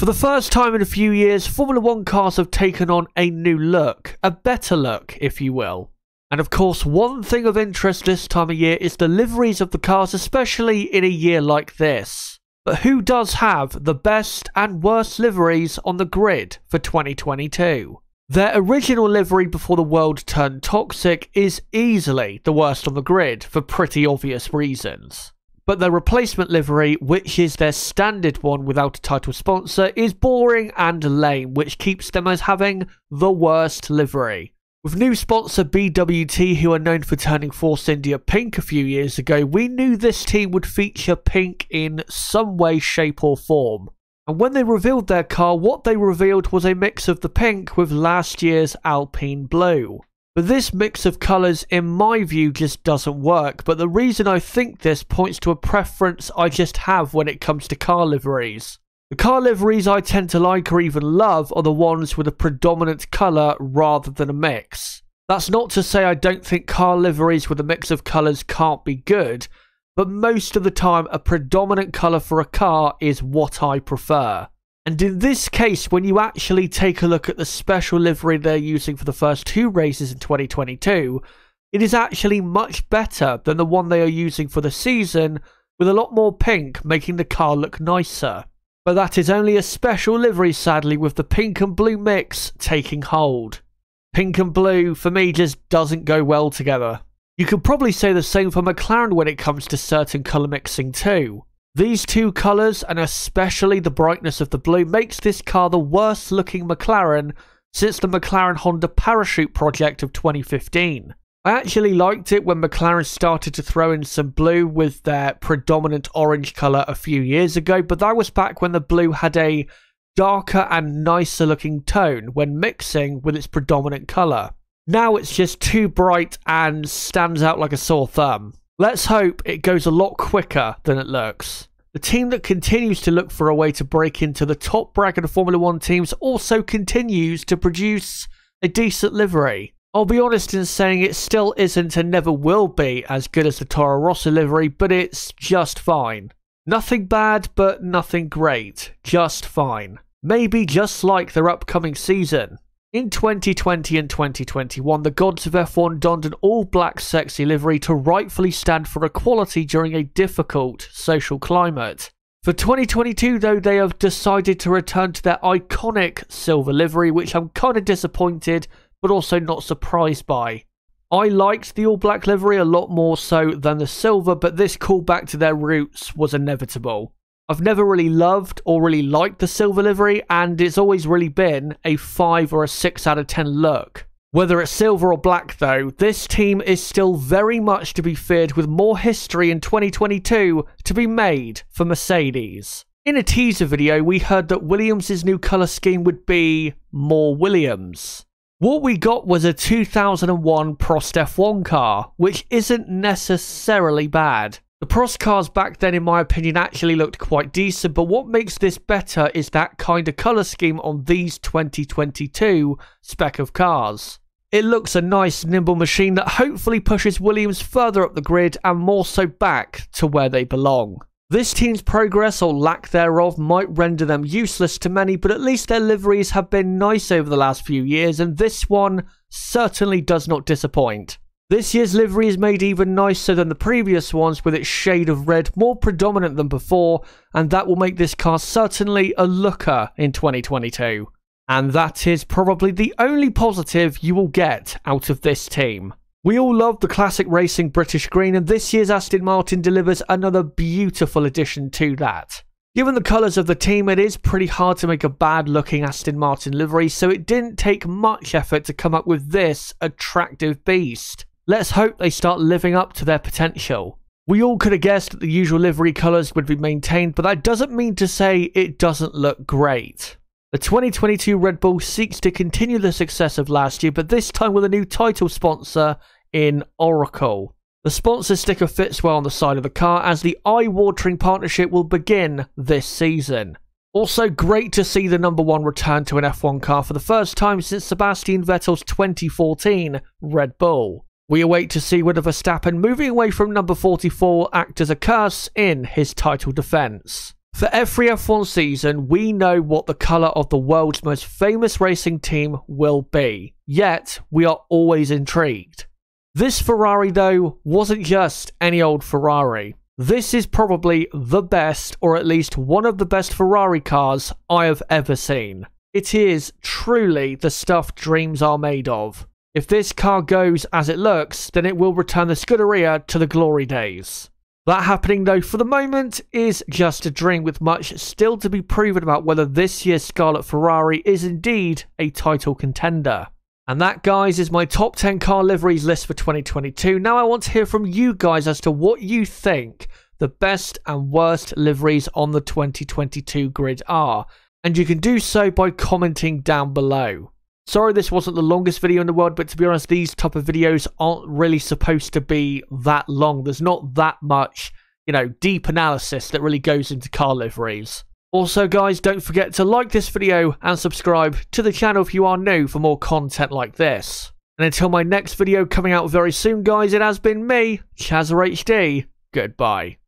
For the first time in a few years, Formula One cars have taken on a new look, a better look, if you will. And of course, one thing of interest this time of year is the liveries of the cars, especially in a year like this. But who does have the best and worst liveries on the grid for 2022? Their original livery before the world turned toxic is easily the worst on the grid for pretty obvious reasons. But their replacement livery, which is their standard one without a title sponsor, is boring and lame, which keeps them as having the worst livery. With new sponsor BWT, who are known for turning Force India pink a few years ago, we knew this team would feature pink in some way, shape, or form. And when they revealed their car, what they revealed was a mix of the pink with last year's Alpine blue. This mix of colours, in my view, just doesn't work. But the reason I think this points to a preference I just have when it comes to car liveries. The car liveries I tend to like or even love are the ones with a predominant colour rather than a mix. That's not to say I don't think car liveries with a mix of colours can't be good, but most of the time a predominant colour for a car is what I prefer. And in this case, when you actually take a look at the special livery they're using for the first two races in 2022, it is actually much better than the one they are using for the season, with a lot more pink, making the car look nicer. But that is only a special livery, sadly, with the pink and blue mix taking hold. Pink and blue, for me, just doesn't go well together. You could probably say the same for McLaren when it comes to certain colour mixing too. These two colours, and especially the brightness of the blue, makes this car the worst looking McLaren since the McLaren Honda Parachute project of 2015. I actually liked it when McLaren started to throw in some blue with their predominant orange colour a few years ago, but that was back when the blue had a darker and nicer looking tone when mixing with its predominant colour. Now it's just too bright and stands out like a sore thumb. Let's hope it goes a lot quicker than it looks. The team that continues to look for a way to break into the top bracket of Formula One teams also continues to produce a decent livery. I'll be honest in saying it still isn't and never will be as good as the Toro Rosso livery, but it's just fine. Nothing bad, but nothing great. Just fine. Maybe just like their upcoming season. In 2020 and 2021, the gods of F1 donned an all black sexy livery to rightfully stand for equality during a difficult social climate. For 2022, though, they have decided to return to their iconic silver livery, which I'm kind of disappointed, but also not surprised by. I liked the all black livery a lot more so than the silver, but this callback to their roots was inevitable. I've never really loved or really liked the silver livery, and it's always really been a 5 or a 6 out of 10 look. Whether it's silver or black, though, this team is still very much to be feared with more history in 2022 to be made for Mercedes. In a teaser video, we heard that Williams' new colour scheme would be more Williams. What we got was a 2001 Prost F1 car, which isn't necessarily bad. The Prost cars back then, in my opinion, actually looked quite decent, but what makes this better is that kind of colour scheme on these 2022 spec of cars. It looks a nice, nimble machine that hopefully pushes Williams further up the grid and more so back to where they belong. This team's progress or lack thereof might render them useless to many, but at least their liveries have been nice over the last few years, and this one certainly does not disappoint. This year's livery is made even nicer than the previous ones with its shade of red more predominant than before, and that will make this car certainly a looker in 2022. And that is probably the only positive you will get out of this team. We all love the classic racing British green, and this year's Aston Martin delivers another beautiful addition to that. Given the colours of the team, it is pretty hard to make a bad looking Aston Martin livery, so it didn't take much effort to come up with this attractive beast. Let's hope they start living up to their potential. We all could have guessed that the usual livery colours would be maintained, but that doesn't mean to say it doesn't look great. The 2022 Red Bull seeks to continue the success of last year, but this time with a new title sponsor in Oracle. The sponsor sticker fits well on the side of the car as the eye-watering partnership will begin this season. Also great to see the number one return to an F1 car for the first time since Sebastian Vettel's 2014 Red Bull. We await to see whether Verstappen moving away from number 44 act as a curse in his title defence. For every F1 season, we know what the colour of the world's most famous racing team will be, yet we are always intrigued. This Ferrari, though, wasn't just any old Ferrari. This is probably the best, or at least one of the best Ferrari cars I have ever seen. It is truly the stuff dreams are made of. If this car goes as it looks, then it will return the Scuderia to the glory days. That happening though for the moment is just a dream with much still to be proven about whether this year's Scarlet Ferrari is indeed a title contender. And that, guys, is my top 10 car liveries list for 2022. Now, I want to hear from you guys as to what you think the best and worst liveries on the 2022 grid are. And you can do so by commenting down below. Sorry this wasn't the longest video in the world, but to be honest, these type of videos aren't really supposed to be that long. There's not that much, you know, deep analysis that really goes into car liveries. Also, guys, don't forget to like this video and subscribe to the channel if you are new for more content like this. And until my next video coming out very soon, guys, it has been me, ChazzaHD. Goodbye.